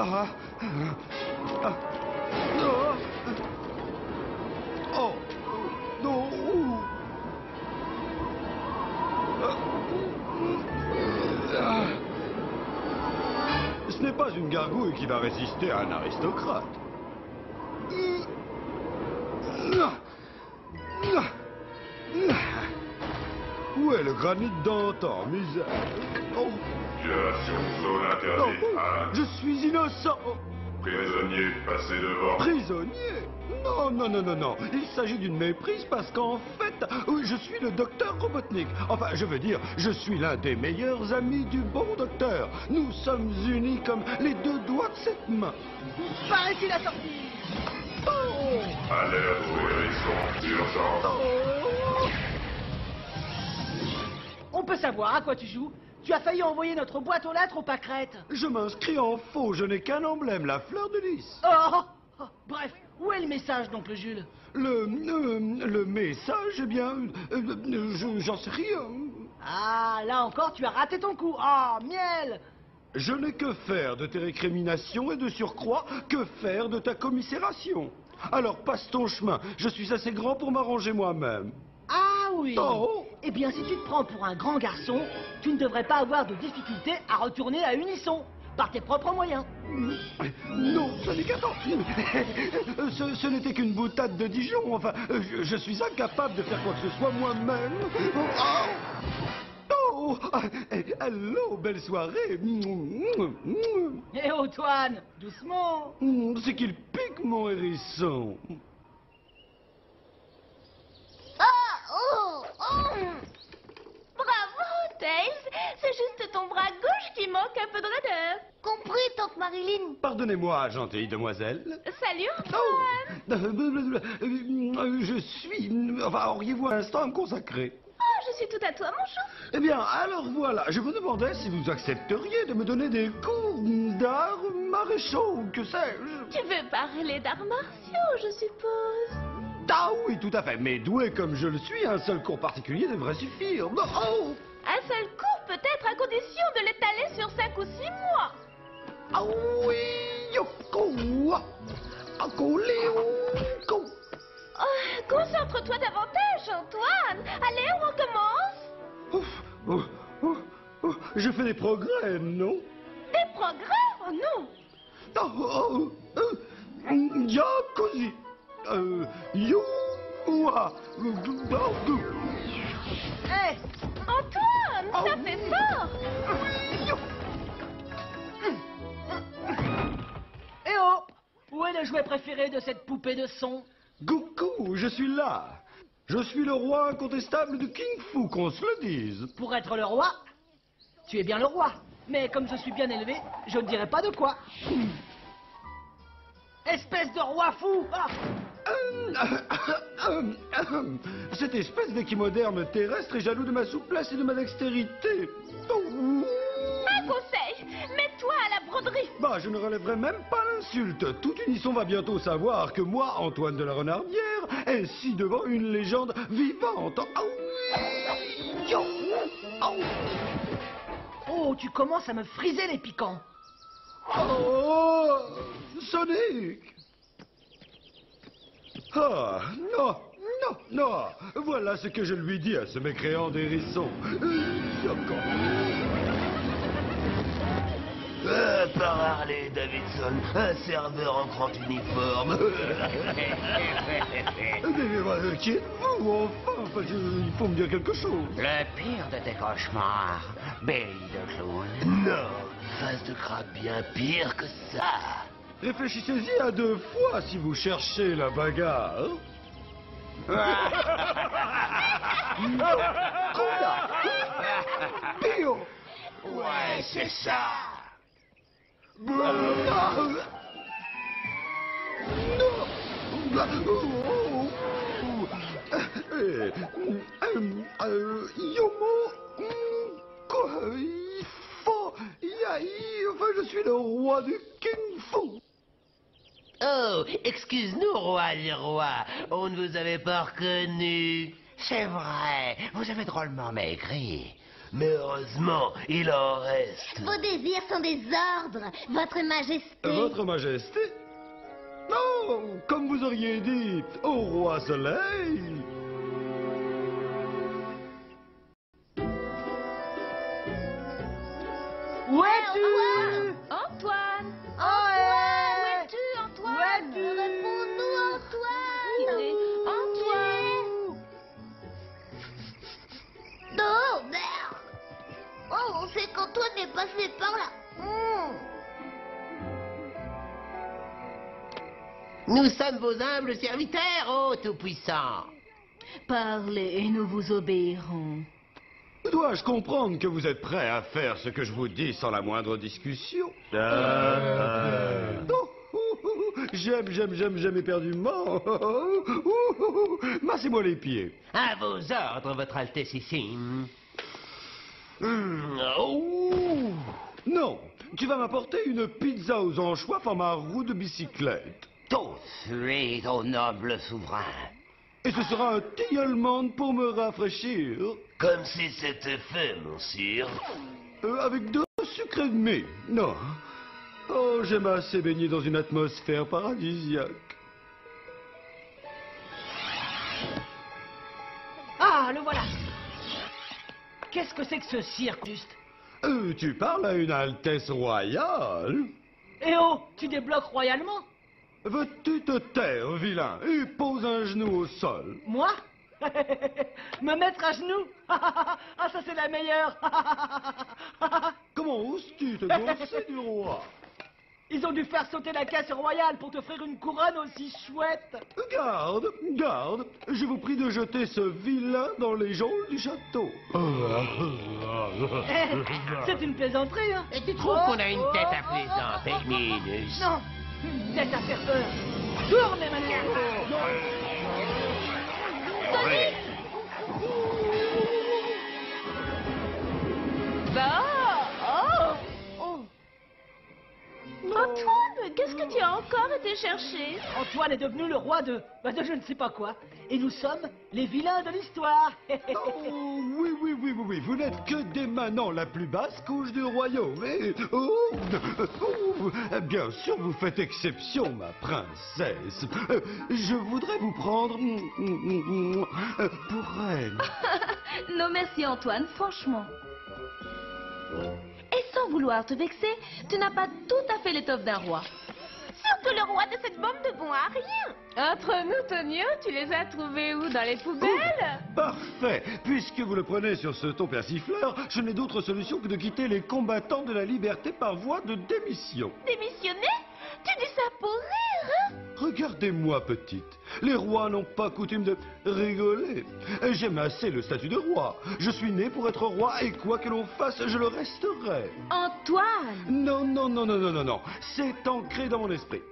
Oh. Ce n'est pas une gargouille qui va résister à un aristocrate. Où est le granit d'antan, misère? Oh, Violation zone interdite. oh, Un je suis innocent prisonnier passé devant. Prisonnier Non, non, non, non, non. Il s'agit d'une méprise parce qu'en fait, oui, je suis le docteur Robotnik. Enfin, je veux dire, je suis l'un des meilleurs amis du bon docteur. Nous sommes unis comme les deux doigts de cette main. Par ici la sortie Oh Alerte au hérisson. Urgence. Oh On peut savoir à quoi tu joues Tu as failli envoyer notre boîte aux lettres aux pâquerettes. Je m'inscris en faux, je n'ai qu'un emblème, la fleur de lys. Oh, oh, Bref, où est le message, d'oncle Jules? Le, euh, le message, eh bien, euh, je- j'en sais rien. Ah, là encore, tu as raté ton coup. Oh, miel Je n'ai que faire de tes récriminations et de surcroît, que faire de ta commisération. Alors passe ton chemin, je suis assez grand pour m'arranger moi-même. Ah oui Oh. Eh bien, si tu te prends pour un grand garçon, tu ne devrais pas avoir de difficulté à retourner à Unisson, par tes propres moyens. Non, ce n'est qu'attends. Ce, ce n'était qu'une boutade de Dijon. Enfin, je, je suis incapable de faire quoi que ce soit moi-même. Oh, oh ah, eh, Allô, belle soirée. Eh oh, Toine Doucement C'est qu'il pique mon hérisson. Oh, oh, oh. Bravo, Tails. C'est juste ton bras gauche qui manque un peu de raideur. Compris, tante Marilyn. Pardonnez-moi, gentille demoiselle. Salut, Oh Antoine. Euh, Je suis... Enfin, auriez-vous un instant à me consacrer? Oh, je suis tout à toi, mon chou. Eh bien, alors voilà, je vous demandais si vous accepteriez de me donner des cours d'art maréchaux, que sais-je? Tu veux parler d'arts martiaux, je suppose? Ah oui, tout à fait, mais doué comme je le suis, un seul cours particulier devrait suffire. Oh Un seul cours, peut-être, à condition de l'étaler sur cinq ou six mois. Ah Ah, léo Oh, Concentre-toi davantage, Antoine. Allez, on recommence. Ouf, oh, oh, oh, Je fais des progrès, non? Des progrès? Oh non. Oh, oh, oh. Euh, ouah, oh, Eh Antoine, ça Oh. fait fort. Eh oh Où est le jouet préféré de cette poupée de son? Coucou, je suis là. Je suis le roi incontestable du King Fu, qu'on se le dise. Pour être le roi, tu es bien le roi. Mais comme je suis bien élevé, je ne dirai pas de quoi. Espèce de roi fou Ah Cette espèce d'équimoderne terrestre est jaloux de ma souplesse et de ma dextérité. Oh. Un conseil, mets-toi à la broderie. Bah, je ne relèverai même pas l'insulte. Tout Unisson va bientôt savoir que moi, Antoine de la Renardière, est si devant une légende vivante. Ah oui Oh, tu commences à me friser les piquants. Oh Sonic Ah, non, non, non Voilà ce que je lui dis à ce mécréant d'hérisson. Yoko. Euh, par Harley Davidson, un serveur en grand uniforme. Mais, euh, qui êtes-vous, enfin, Il faut me dire quelque chose. Le pire de tes cauchemars, Billy de Clown. non, face de crabe bien pire que ça. Réfléchissez-y à deux fois si vous cherchez la bagarre. Cola Pio Ouais, c'est ça. Euh, Yomo, il faut, yaï, enfin, je suis le roi du King Fu. Oh, excuse-nous, roi des rois. On ne vous avait pas reconnu. C'est vrai, vous avez drôlement maigri. Mais heureusement, il en reste. Vos désirs sont des ordres, Votre Majesté. Votre Majesté? Non, comme vous auriez dit, au roi Soleil. Où es-tu est passé par là Hmm. Nous sommes vos humbles serviteurs, ô Tout-Puissant. Parlez et nous vous obéirons. Dois-je comprendre que vous êtes prêt à faire ce que je vous dis sans la moindre discussion? Oh, oh, oh, J'aime, j'aime, j'aime, j'aime éperdument. Oh, oh, oh, oh. Massez-moi les pieds. À vos ordres, votre Altessissime. Hum, oh. Non, tu vas m'apporter une pizza aux anchois format roue de bicyclette. Tout suite au noble souverain. Et ce sera un tilleul pour me rafraîchir. Comme si c'était fait, monsieur. Euh, avec deux sucres et demi. Non. Oh, j'aime assez baigner dans une atmosphère paradisiaque. Ah, le voilà Qu'est-ce que c'est que ce cirque, juste Euh, tu parles à une Altesse royale. Eh oh, tu débloques royalement. Veux-tu te taire, vilain, et pose un genou au sol. Moi Me mettre à genoux Ah, ça c'est la meilleure. Comment oses-tu te gausser du roi? Ils ont dû faire sauter la caisse royale pour t'offrir une couronne aussi chouette. Garde, garde, je vous prie de jeter ce vilain dans les geôles du château. C'est une plaisanterie, hein. Et tu trouves qu'on a une tête à plaisanter, Minus Non Une tête à faire peur. Tourne, Emmanuel. Bah que tu as encore été chercher Antoine est devenu le roi de... bah, de je ne sais pas quoi. Et nous sommes les vilains de l'histoire Oh, oui, oui, oui, oui, oui, vous n'êtes que des manants la plus basse couche du royaume. Et, oh, oh, bien sûr, vous faites exception, ma princesse. Je voudrais vous prendre mm, mm, mm, pour reine. Non merci Antoine, franchement. Et sans vouloir te vexer, tu n'as pas tout à fait l'étoffe d'un roi. Surtout le roi de cette bande de bons à rien. Entre nous, Tonio, tu les as trouvés où? Dans les poubelles? Parfait. Puisque vous le prenez sur ce ton persifleur, je n'ai d'autre solution que de quitter les combattants de la liberté par voie de démission. Démissionner? Tu dis ça pour rire, Regardez-moi, petite. Les rois n'ont pas coutume de rigoler. J'aime assez le statut de roi. Je suis né pour être roi et quoi que l'on fasse, je le resterai. Antoine Non, non, non, non, non, non, non. C'est ancré dans mon esprit.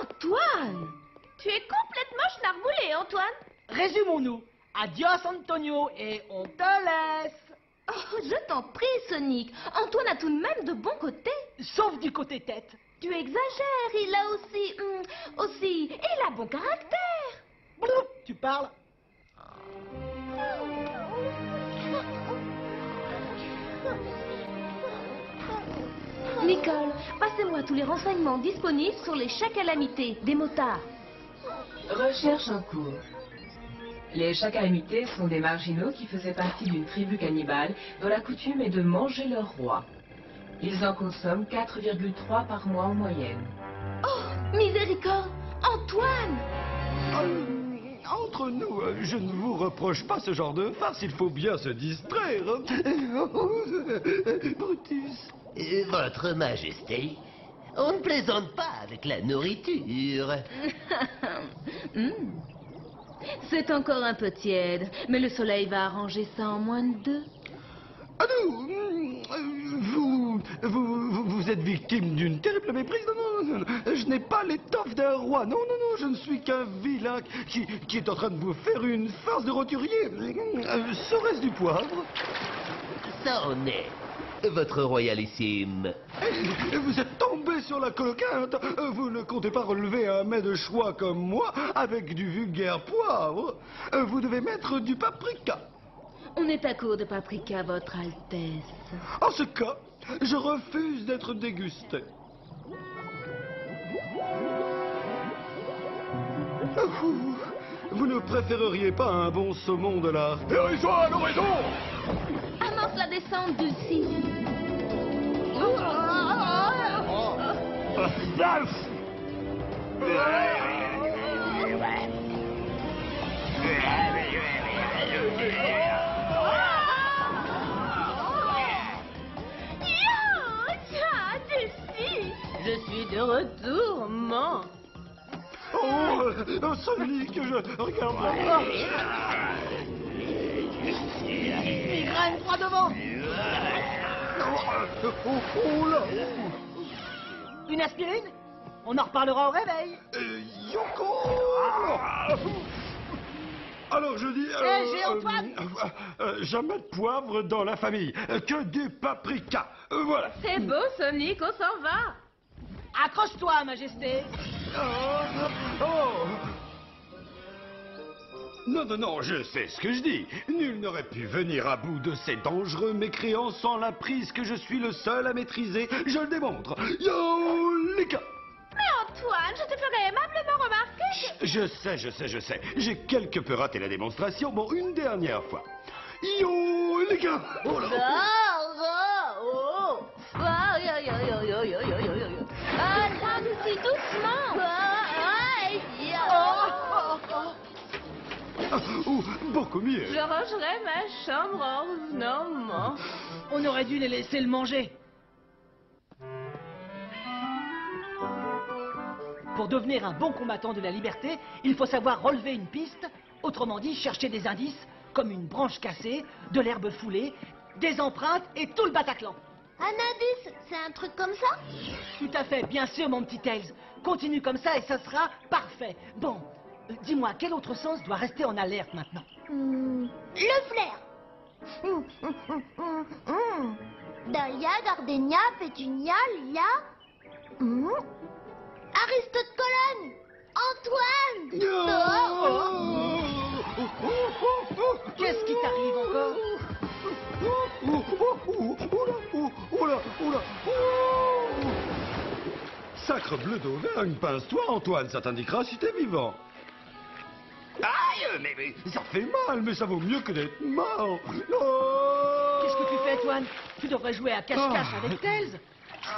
Antoine Tu es complètement schnarboulé, Antoine Résumons-nous. Adios, Antonio, et on te laisse. Oh, je t'en prie, Sonic. Antoine a tout de même de bons côtés. Sauf du côté tête. Tu exagères, il a aussi... hum, aussi... Il a bon caractère. Bloup, Tu parles Nicole, passez-moi tous les renseignements disponibles sur les chats calamités des motards. Recherche en cours. Les chats calamités sont des marginaux qui faisaient partie d'une tribu cannibale dont la coutume est de manger leur roi. Ils en consomment 4,3 par mois en moyenne. Oh, miséricorde Antoine Euh, Entre nous, euh, je ne vous reproche pas ce genre de farce. Il faut bien se distraire. Brutus. Votre Majesté, on ne plaisante pas avec la nourriture. Hum. C'est encore un peu tiède, mais le soleil va arranger ça en moins de deux. Ah non, vous, vous, vous, vous êtes victime d'une terrible méprise. Non, non, non, non, je n'ai pas l'étoffe d'un roi. Non, non, non, je ne suis qu'un vilain qui, qui est en train de vous faire une farce de roturier. Euh, Serait-ce du poivre? Ça en est. Votre royalissime. Eh, Vous êtes tombé sur la coquinte. Euh, Vous ne comptez pas relever un mets de choix comme moi avec du vulgaire poivre. Vous devez mettre du paprika. On est à court de paprika, Votre Altesse. En ce cas, je refuse d'être dégusté. Ouh, Vous ne préféreriez pas un bon saumon de la Hérisson à l'horizon Amorce la descente du 6. Je suis de retour, man. Oh, euh, Sonic, je regarde là. Migraine, froid devant Oh, oh là Une aspirine? On en reparlera au réveil. Euh, Yoko Alors je dis... Eh, j'ai Antoine euh, euh, Jamais de poivre dans la famille, euh, que du paprika. Euh, Voilà. C'est beau, Sonic, on s'en va. Accroche-toi, Majesté. Oh, oh. Non, non, non, je sais ce que je dis. Nul n'aurait pu venir à bout de ces dangereux mécréants sans la prise que je suis le seul à maîtriser. Je le démontre. Yo, les gars Mais Antoine, je te ferai aimablement remarquer que... Je sais, je sais, je sais. J'ai quelque peu raté la démonstration. Bon, une dernière fois. Yo, les gars Oh là oh, oh. Yo, yo, yo, yo, yo, yo, yo, yo. Ah, Ah, oh, beaucoup mieux. Je rangerai ma chambre. On aurait dû les laisser le manger. Pour devenir un bon combattant de la liberté, il faut savoir relever une piste, autrement dit chercher des indices, comme une branche cassée, de l'herbe foulée, des empreintes et tout le Bataclan. Un indice, c'est un truc comme ça? Tout à fait, bien sûr, mon petit Tails. Continue comme ça et ça sera parfait. Bon, euh, dis-moi, quel autre sens doit rester en alerte maintenant Hmm, Le flair. Hum. Dahlia, gardénia, pétunia. Hum. Aristote Colonne. Antoine. Oh. Qu'est-ce qui t'arrive Sacre bleu d'Auvergne, pince-toi, Antoine, ça t'indiquera si t'es vivant. Aïe, mais, mais ça fait mal, mais ça vaut mieux que d'être mort. Oh. Qu'est-ce que tu fais, Antoine? Tu devrais jouer à cache-cache Ah. avec Tails.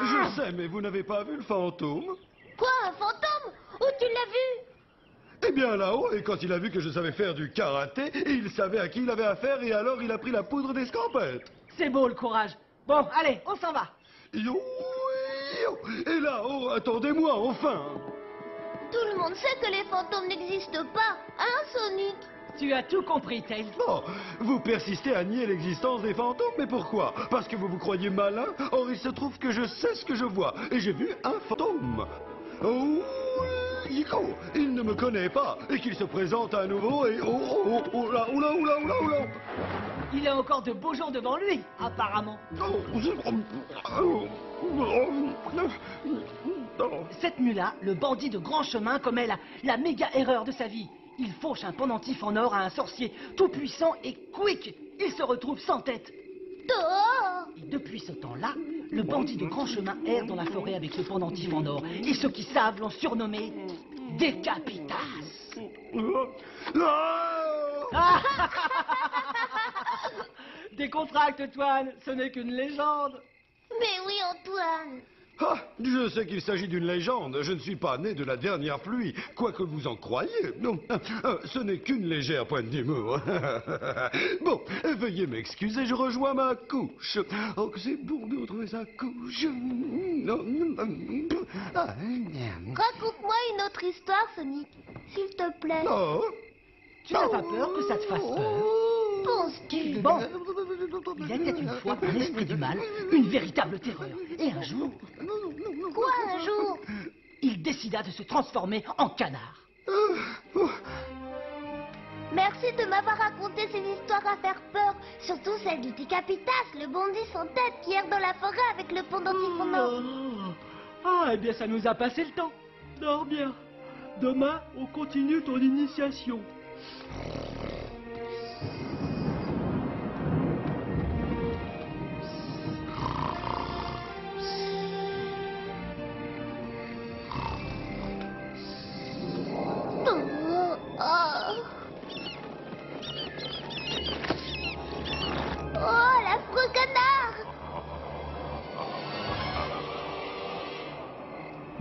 Je sais, mais vous n'avez pas vu le fantôme? Quoi, un fantôme? Où tu l'as vu? Eh bien là-haut, et quand il a vu que je savais faire du karaté, il savait à qui il avait affaire, et alors il a pris la poudre d'escampette. C'est beau le courage. Bon, allez, on s'en va. Yo, Et là-haut, attendez-moi, enfin. Tout le monde sait que les fantômes n'existent pas, hein, Sonic? Tu as tout compris, Tails. Oh, vous persistez à nier l'existence des fantômes, mais pourquoi? Parce que vous vous croyez malin? Or, il se trouve que je sais ce que je vois, et j'ai vu un fantôme. Oh, Il ne me connaît pas, et qu'il se présente à nouveau, et oh, oh, oh, oh là, oh là, oh là, oh là, oh là. Il a encore de beaux jours devant lui, apparemment. Oh, oh, Cette nuit-là, le bandit de grand chemin commet la, la méga erreur de sa vie. Il fauche un pendentif en or à un sorcier tout puissant et quick. Il se retrouve sans tête. Et depuis ce temps-là, le bandit de grand chemin erre dans la forêt avec le pendentif en or. Et ceux qui savent l'ont surnommé Décapitas. Décontracte, Toine, ce n'est qu'une légende. Mais oui, Antoine Ah, je sais qu'il s'agit d'une légende. Je ne suis pas né de la dernière pluie, quoi que vous en croyiez. Non, euh, ce n'est qu'une légère pointe d'humour. bon, veuillez m'excuser, je rejoins ma couche. Oh, que c'est bon de retrouver sa couche. Ah, Raconte-moi une autre histoire, Sonic, s'il te plaît. oh. Tu n'as pas peur que ça te fasse peur Penses-tu Bon, il était une fois un esprit du mal, une véritable terreur. Et un jour, Quoi un jour? il décida de se transformer en canard. Merci de m'avoir raconté ces histoires à faire peur, surtout celle du Décapitas, le bandit sans tête qui erre dans la forêt avec le pendentif en or. Ah, eh bien, ça nous a passé le temps. Dors bien. Demain, on continue ton initiation.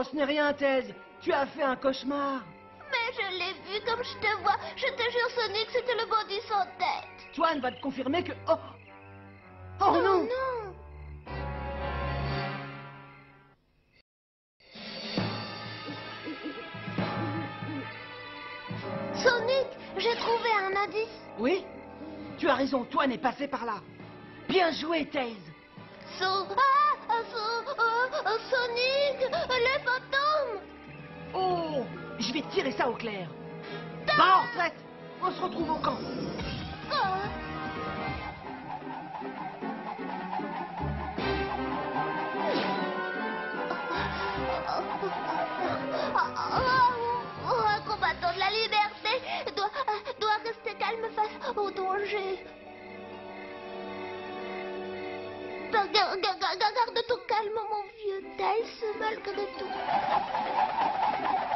Oh, ce n'est rien, Tails. Tu as fait un cauchemar. Mais je l'ai vu comme je te vois. Je te jure, Sonic, c'était le bandit sans tête. Toine va te confirmer que... Oh Oh non non Sonic, j'ai trouvé un indice. Oui? Tu as raison, Toine est passé par là. Bien joué, Tails. So... Ah, ah, Sonic Le fantôme Oh Je vais tirer ça au clair. Bah, en retraite On se retrouve au camp. Oh, un combattant de la liberté Garde, garde, ton calme, mon vieux Tails, malgré tout.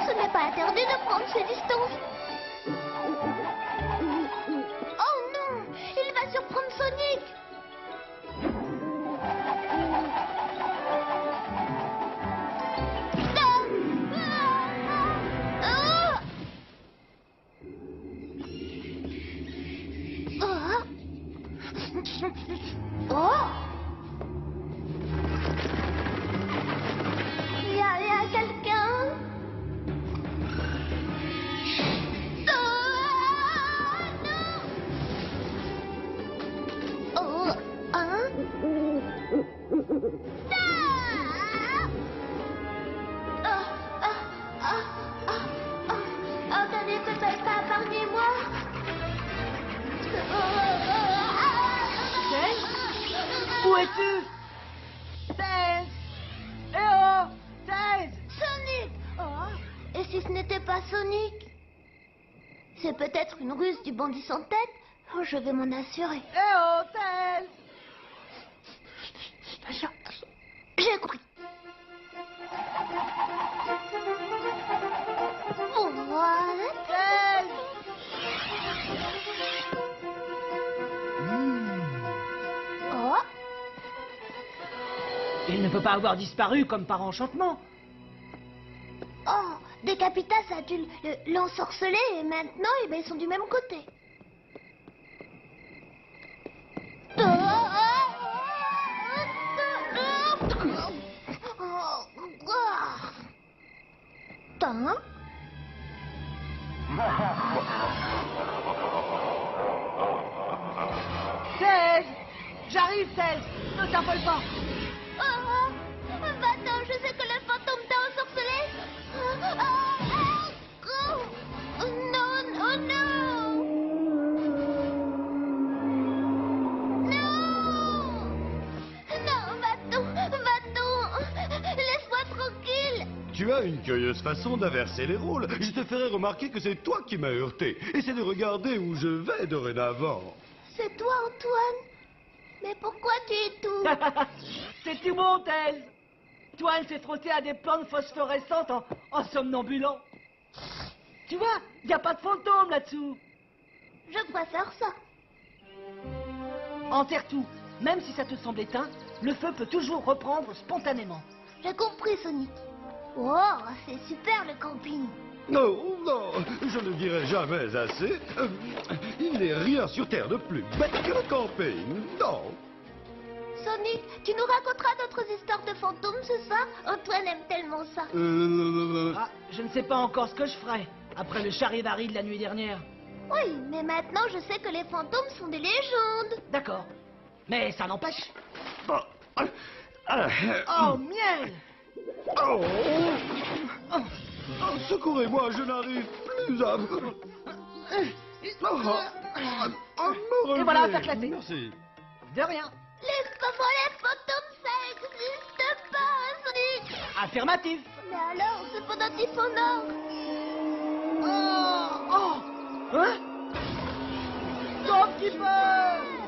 Ce n'est pas interdit de prendre ses distances. Oh non Il va surprendre Sonic. Ah. Ah Oh du bandit sans tête Oh, Je vais m'en assurer. Eh oh Tails J'ai compris. Voilà. Tails Oh, Il ne peut pas avoir disparu comme par enchantement. oh, Décapitas a dû le- l'ensorceler et maintenant eh ben, ils sont du même côté. Oh, oh, oh, oh, oh. Hein J'arrive, Tails Ne t'affole pas Oh, va-t'en, je sais que le fantôme t'a ensorcelé. Tu as une curieuse façon d'inverser les rôles. Je te ferai remarquer que c'est toi qui m'as heurté. Essaie de regarder où je vais dorénavant. C'est toi, Antoine. Mais pourquoi tu es tout? C'est tout bon, Tails Toine s'est frotté à des plantes phosphorescentes en, en somnambulant. Tu vois, il n'y a pas de fantôme là-dessous. Je préfère ça. Enterre tout. Même si ça te semble éteint, le feu peut toujours reprendre spontanément. J'ai compris, Sonic. Oh, c'est super le camping. Non, non, je ne dirai jamais assez. Il n'est rien sur Terre de plus bête que le camping. Non. Sonic, tu nous raconteras d'autres histoires de fantômes ce soir Antoine aime tellement ça. Euh, Ah, je ne sais pas encore ce que je ferai après le charivari de la nuit dernière. Oui, mais maintenant je sais que les fantômes sont des légendes. D'accord. Mais ça n'empêche. Bon. Ah, ah, Oh, miel oh, oh, oh, Secourez-moi, je n'arrive plus à... Oh, relever. Et voilà, faire classer. Merci. De rien. Laisse-moi les fantômes, ça existe pas, Sonic Affirmatif. Mais alors, ce pendentif en or Oh Oh. Hein? Stop, Keeper